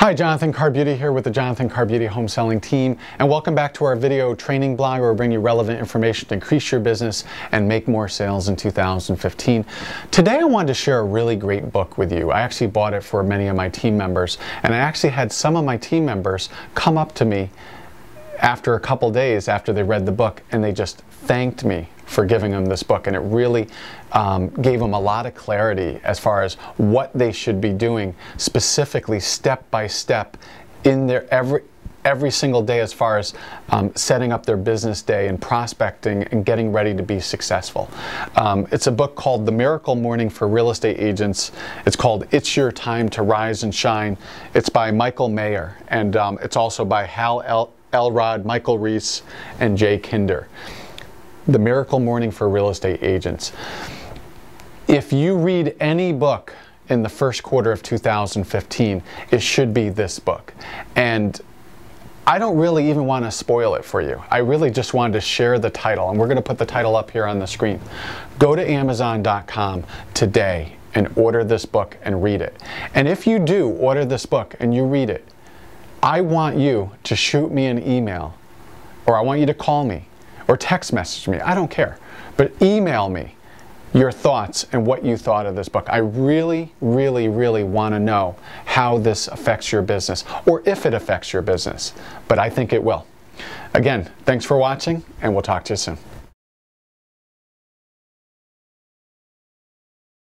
Hi, Jonathan Carbutti here with the Jonathan Carbutti Home Selling Team, and welcome back to our video training blog where we bring you relevant information to increase your business and make more sales in 2015. Today I wanted to share a really great book with you. I actually bought it for many of my team members, and I actually had some of my team members come up to me after a couple days after they read the book and they just thanked me for giving them this book and it really um, gave them a lot of clarity as far as what they should be doing specifically step by step in their every every single day as far as um, setting up their business day and prospecting and getting ready to be successful. Um, it's a book called The Miracle Morning for Real Estate Agents. It's called It's Your Time to Rise and Shine. It's by Michael Maher and um, it's also by Hal El Elrod, Michael Reese, and Jay Kinder. The Miracle Morning for Real Estate Agents. If you read any book in the first quarter of 2015, it should be this book. And I don't really even want to spoil it for you. I really just wanted to share the title, and we're going to put the title up here on the screen. Go to Amazon.com today and order this book and read it. And if you do order this book and you read it, I want you to shoot me an email, or I want you to call me, or text message me. I don't care. But email me your thoughts and what you thought of this book. I really, really, really want to know how this affects your business, or if it affects your business. But I think it will. Again, thanks for watching, and we'll talk to you soon.